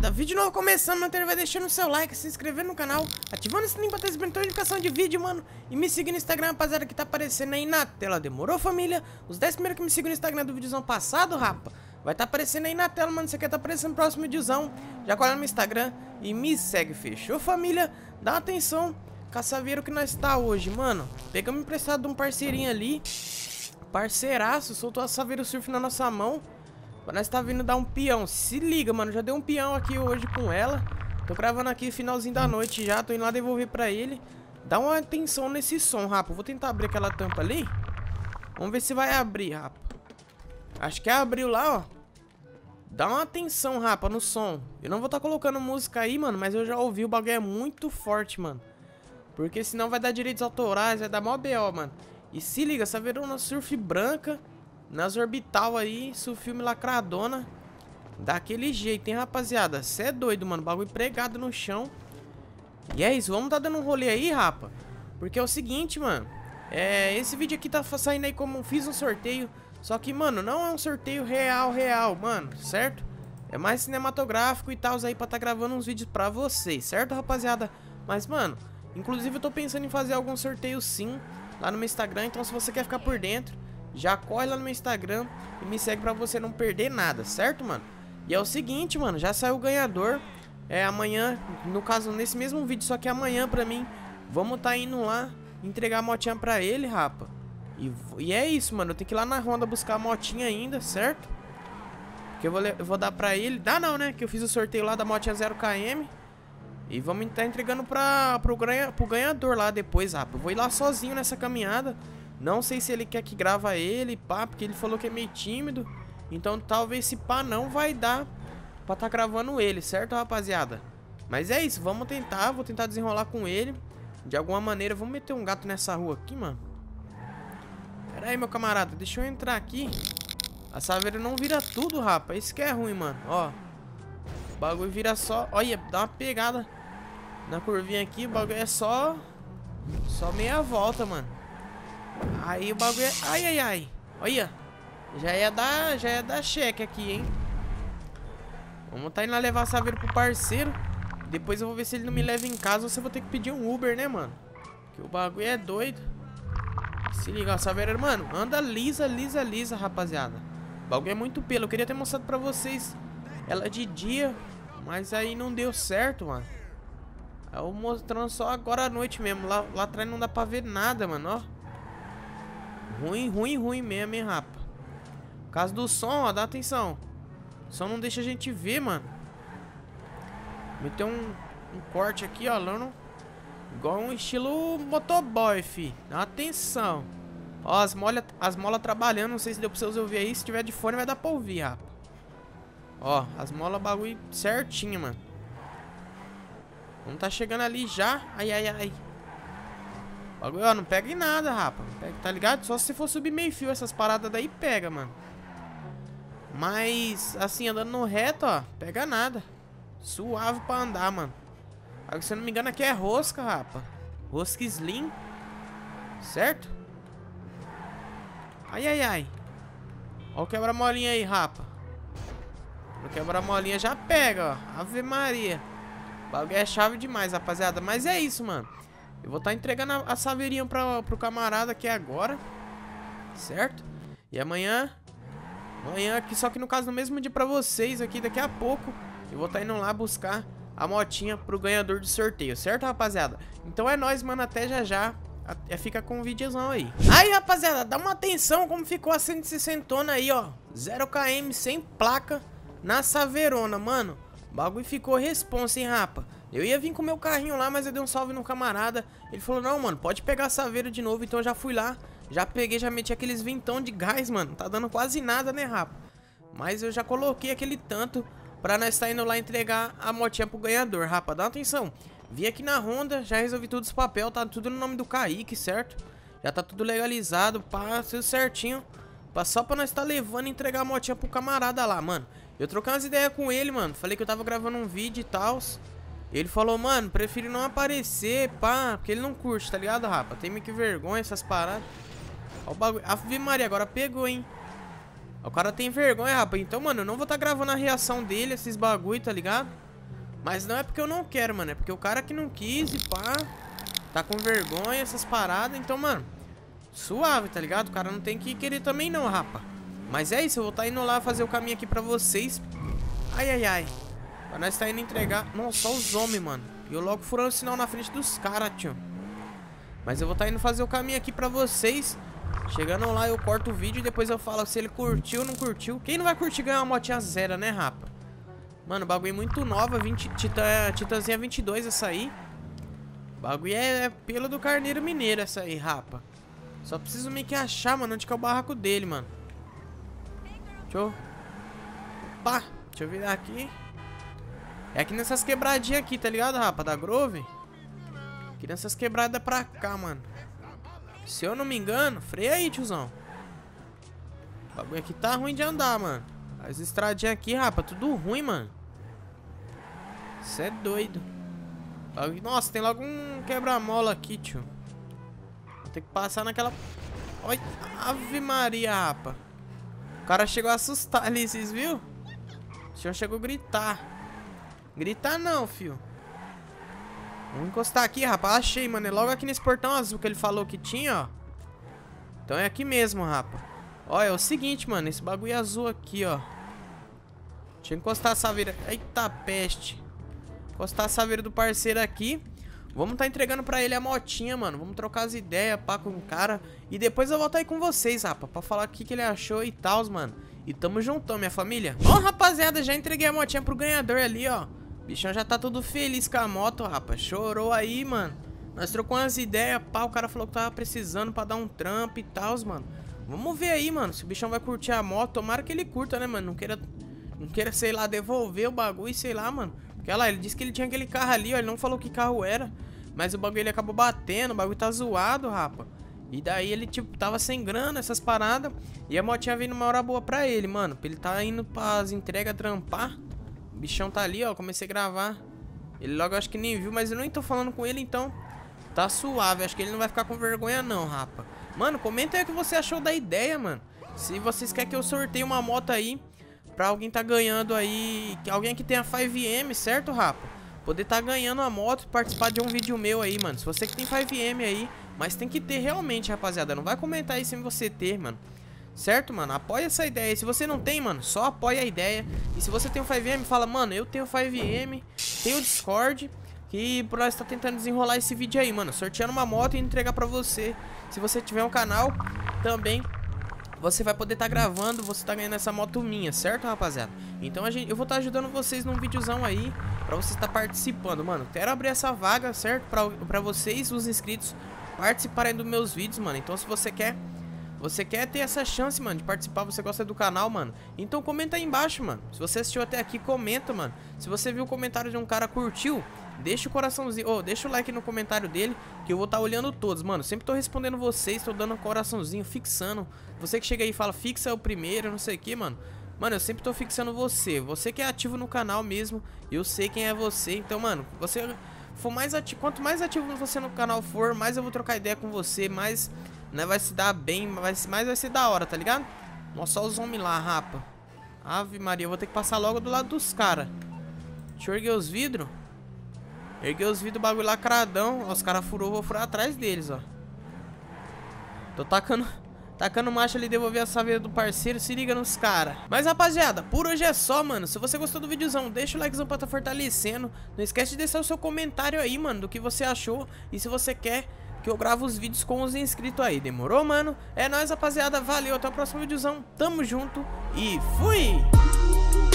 rapaziada, vídeo novo começando, mano, vai deixando o seu like, se inscrevendo no canal, ativando o sininho pra ter sempre notificação de vídeo, mano, e me seguir no Instagram, rapaziada, que tá aparecendo aí na tela, demorou, família? Os 10 primeiros que me sigam no Instagram do videozão passado, rapa, vai tá aparecendo aí na tela, mano, você quer tá aparecendo no próximo videozão, já cola no Instagram e me segue, fechou, família? Dá atenção, caçaveiro que nós tá hoje, mano, pegamos emprestado de um parceirinho ali, parceiraço, soltou a saveiro surf na nossa mão, nós tá vindo dar um peão. Se liga, mano. Já deu um peão aqui hoje com ela. Tô gravando aqui finalzinho da noite já. Tô indo lá devolver pra ele. Dá uma atenção nesse som, rapa. Vou tentar abrir aquela tampa ali. Vamos ver se vai abrir, rapa. Acho que abriu lá, ó. Dá uma atenção, rapa, no som. Eu não vou estar tá colocando música aí, mano. Mas eu já ouvi. O bagulho é muito forte, mano. Porque senão vai dar direitos autorais. Vai dar mó B.O., mano. E se liga, essa verona surf branca nas orbital aí, isso filme lacradona. Daquele jeito, hein, rapaziada? Cê é doido, mano. Bagulho pregado no chão. E é isso, vamos tá dando um rolê aí, rapa. Porque é o seguinte, mano. É, esse vídeo aqui tá saindo aí como fiz um sorteio. Só que, mano, não é um sorteio real, real, mano, certo? É mais cinematográfico e tal aí pra tá gravando uns vídeos pra vocês, certo, rapaziada? Mas, mano, inclusive eu tô pensando em fazer algum sorteio sim, lá no meu Instagram. Então, se você quer ficar por dentro, já corre lá no meu Instagram e me segue pra você não perder nada, certo, mano? E é o seguinte, mano, já saiu o ganhador. É amanhã, no caso, nesse mesmo vídeo, só que amanhã pra mim. Vamos tá indo lá entregar a motinha pra ele, rapa. E, e é isso, mano. Eu tenho que ir lá na Honda buscar a motinha ainda, certo? Que eu vou, eu vou dar pra ele. Dá não, né? Que eu fiz o sorteio lá da motinha 0km. E vamos estar tá entregando pra, pro, ganha, pro ganhador lá depois, rapa. Eu vou ir lá sozinho nessa caminhada. Não sei se ele quer que grava ele, pá, porque ele falou que é meio tímido. Então talvez esse pá não vai dar pra tá gravando ele, certo, rapaziada? Mas é isso, vamos tentar, vou tentar desenrolar com ele. De alguma maneira, vamos meter um gato nessa rua aqui, mano. Pera aí, meu camarada, deixa eu entrar aqui. A saveira não vira tudo, rapa. Isso que é ruim, mano. Ó. O bagulho vira só... Olha, dá uma pegada na curvinha aqui. O bagulho é só... Só meia volta, mano. Aí o bagulho é... Ai, ai, ai. Olha. Já ia dar, já ia dar cheque aqui, hein. Vamos tá indo lá levar a Saveiro pro parceiro. Depois eu vou ver se ele não me leva em casa ou se eu vou ter que pedir um Uber, né, mano? Que o bagulho é doido. Se liga, Saveiro, mano, anda lisa, lisa, lisa, rapaziada. O bagulho é muito pelo. Eu queria ter mostrado pra vocês ela de dia, mas aí não deu certo, mano. Eu mostrando só agora à noite mesmo. Lá, lá atrás não dá pra ver nada, mano, ó. Ruim, ruim, ruim mesmo, hein, rapa. Causa do som, ó, dá atenção. O som não deixa a gente ver, mano. Meteu um, um corte aqui, ó, lano. Igual um estilo motoboy, fi. Dá atenção. Ó, as molas as mola trabalhando. Não sei se deu pra vocês ouvir aí. Se tiver de fone, vai dar pra ouvir, rapa. Ó, as molas bagulho certinho, mano. Vamos tá chegando ali já. Ai, ai, ai. Bagulho, ó, não pega em nada, rapa. Pega, tá ligado? Só se for subir meio fio essas paradas daí, pega, mano. Mas, assim, andando no reto, ó, pega nada. Suave pra andar, mano. Agora, se eu não me engano, aqui é rosca, rapa. Rosca slim. Certo? Ai, ai, ai. Ó o quebra-molinha aí, rapa. O quebra-molinha já pega, ó. Ave Maria. O bagulho é chave demais, rapaziada. Mas é isso, mano. Eu vou estar tá entregando a, a saveirinha pra, pro camarada aqui agora. Certo? E amanhã... Amanhã aqui, só que no caso no mesmo dia pra vocês aqui, daqui a pouco, eu vou estar tá indo lá buscar a motinha pro ganhador do sorteio, certo, rapaziada? Então é nóis, mano, até já já. Até fica com o videozão aí. Aí, rapaziada, dá uma atenção como ficou a 160 aí, ó. 0km sem placa na Saverona, mano. O bagulho ficou responsa, hein, rapa. Eu ia vir com o meu carrinho lá, mas eu dei um salve no camarada. Ele falou, não, mano, pode pegar a saveira de novo. Então eu já fui lá, já peguei, já meti aqueles vintão de gás, mano. Tá dando quase nada, né, rapa? Mas eu já coloquei aquele tanto pra nós estar tá indo lá entregar a motinha pro ganhador, rapa. Dá atenção. Vim aqui na Honda, já resolvi tudo os papel, tá tudo no nome do Kaique, certo? Já tá tudo legalizado, pá, tudo certinho. Só pra nós estar tá levando e entregar a motinha pro camarada lá, mano. Eu troquei umas ideias com ele, mano. Falei que eu tava gravando um vídeo e tal. Ele falou, mano, prefiro não aparecer, pá, porque ele não curte, tá ligado, rapa? Tem meio que vergonha essas paradas. Ó o bagulho. Ave Maria, agora pegou, hein? O cara tem vergonha, rapa. Então, mano, eu não vou tá gravando a reação dele, esses bagulho, tá ligado? Mas não é porque eu não quero, mano. É porque o cara que não quis pá. Tá com vergonha, essas paradas. Então, mano, suave, tá ligado? O cara não tem que querer também não, rapa. Mas é isso, eu vou tá indo lá fazer o caminho aqui pra vocês. Ai, ai, ai. Pra nós tá indo entregar... Nossa, só os homens, mano. E eu logo furando o sinal na frente dos caras, tio. Mas eu vou tá indo fazer o caminho aqui pra vocês. Chegando lá, eu corto o vídeo e depois eu falo se ele curtiu ou não curtiu. Quem não vai curtir ganhar uma motinha zero, né, rapa? Mano, bagulho muito nova, 20, tita, Titanzinha 22 essa aí. Bagulho é, é pelo do carneiro mineiro essa aí, rapa. Só preciso meio que achar, mano, onde que é o barraco dele, mano. Deixa eu... Pá, deixa eu virar aqui. É aqui nessas quebradinhas aqui, tá ligado, rapa, da Grove? Aqui nessas quebradas pra cá, mano. Se eu não me engano, freia aí, tiozão. O bagulho aqui tá ruim de andar, mano. As estradinhas aqui, rapa, tudo ruim, mano. Você é doido. Nossa, tem logo um quebra-mola aqui, tio. Vou ter que passar naquela... Oi, Ave Maria, rapa. O cara chegou a assustar ali, vocês viu? O senhor chegou a gritar. Gritar não, fio. Vamos encostar aqui, rapaz. Achei, mano. É logo aqui nesse portão azul que ele falou que tinha, ó. Então é aqui mesmo, rapa. Ó, é o seguinte, mano. Esse bagulho azul aqui, ó. Deixa eu encostar a saveira. Eita peste. Encostar a saveira do parceiro aqui. Vamos tá entregando pra ele a motinha, mano. Vamos trocar as ideias, pá, com o cara. E depois eu volto aí com vocês, rapa. Pra falar o que, que ele achou e tal, mano. E tamo juntão, minha família. Bom, rapaziada, já entreguei a motinha pro ganhador ali, ó. Bichão já tá todo feliz com a moto, rapaz. Chorou aí, mano. Nós trocou umas ideias, pá. O cara falou que tava precisando pra dar um trampo e tal, mano. Vamos ver aí, mano. Se o bichão vai curtir a moto, tomara que ele curta, né, mano? Não queira, não queira sei lá, devolver o bagulho, sei lá, mano. Porque, olha lá, ele disse que ele tinha aquele carro ali, ó. Ele não falou que carro era. Mas o bagulho ele acabou batendo, o bagulho tá zoado, rapa. E daí ele, tipo, tava sem grana, essas paradas. E a motinha veio numa hora boa pra ele, mano. Ele tá indo pras entregas trampar. Bichão tá ali, ó. Comecei a gravar. Ele logo acho que nem viu, mas eu nem tô falando com ele, então. Tá suave. Acho que ele não vai ficar com vergonha, não, rapa. Mano, comenta aí o que você achou da ideia, mano. Se vocês querem que eu sorteie uma moto aí. Pra alguém tá ganhando aí. Alguém que tenha 5M, certo, rapa? poder tá ganhando a moto e participar de um vídeo meu aí, mano. Se você que tem 5M aí, mas tem que ter realmente, rapaziada. Não vai comentar aí sem você ter, mano. Certo, mano? Apoia essa ideia. Se você não tem, mano, só apoia a ideia. E se você tem um 5M, fala, mano, eu tenho 5M, tenho Discord. Que nós tá tentando desenrolar esse vídeo aí, mano. Sorteando uma moto e entregar pra você. Se você tiver um canal, também você vai poder estar tá gravando, você tá ganhando essa moto minha, certo, rapaziada? Então a gente, eu vou estar tá ajudando vocês num videozão aí, pra você estar tá participando, mano. Quero abrir essa vaga, certo? Pra, pra vocês, os inscritos, participarem dos meus vídeos, mano. Então se você quer... Você quer ter essa chance, mano, de participar, você gosta do canal, mano Então comenta aí embaixo, mano Se você assistiu até aqui, comenta, mano Se você viu o comentário de um cara curtiu Deixa o coraçãozinho, oh, deixa o like no comentário dele, que eu vou estar tá olhando todos, mano. Sempre tô respondendo vocês, tô dando um coraçãozinho, fixando. Você que chega aí e fala, fixa o primeiro, não sei o que, mano. Mano, eu sempre tô fixando você. Você que é ativo no canal mesmo, eu sei quem é você. Então, mano, você for mais ativo, quanto mais ativo você no canal for, mais eu vou trocar ideia com você, mais né, vai se dar bem, mais vai ser da hora, tá ligado? Nossa, só os homens lá, rapa. Ave Maria, eu vou ter que passar logo do lado dos caras. Deixa eu erguer os vidros. Erguei os vidros, bagulho lacradão. Os caras furou, vou furar atrás deles, ó. Tô tacando... Tacando marcha ali, devolver a saveira do parceiro, se liga nos caras. Mas rapaziada, por hoje é só, mano. Se você gostou do videozão, deixa o likezão pra tá fortalecendo. Não esquece de deixar o seu comentário aí, mano, do que você achou. E se você quer que eu gravo os vídeos com os inscritos aí, demorou, mano? É nóis, rapaziada, valeu, até o próximo videozão. Tamo junto e fui!